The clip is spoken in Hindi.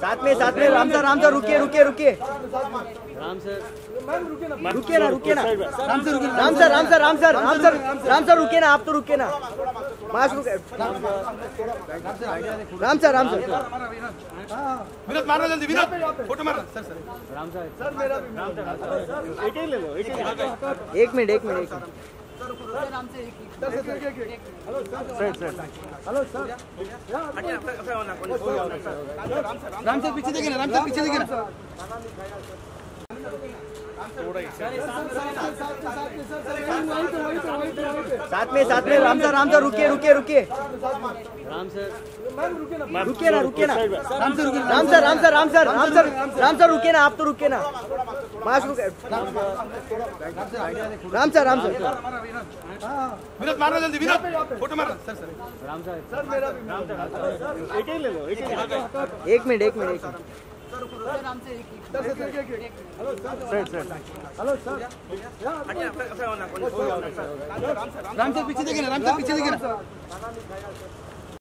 साथ में साथ में राम सर राम सर रुकिए रुकिए रुकिए राम सर रुकिए ना रुकिए ना Ram sir Ram sir Ram sir Ram sir Ram sir Ram sir रुकिए ना आप तो रुकिए ना मास्क रुके राम सर राम सर विनोद मारना जल्दी विनोद फ़ोटो मारना सर सर राम सर ही ले एक ही ले लो एक मिनट एक मिनट एक मिनट राम सर पीछे देखिए राम सर पीछे देखिए साथ में साथ में राम सर राम सर रुकिए रुकिए रुकिए राम सर रुकिए ना रुकिए ना Ram sir Ram sir Ram sir Ram sir Ram sir Ram sir रुकिए ना आप तो रुकिए ना मास्क रुके राम सर राम सर विनोद मारना जल्दी विनोद फ़ोटो मारना सर सर राम सर एक ही ले लो एक ही ले लो एक मिनट एक मिनट एक मिनट राम सर पीछे देखिए राम सर पीछे देखिए ना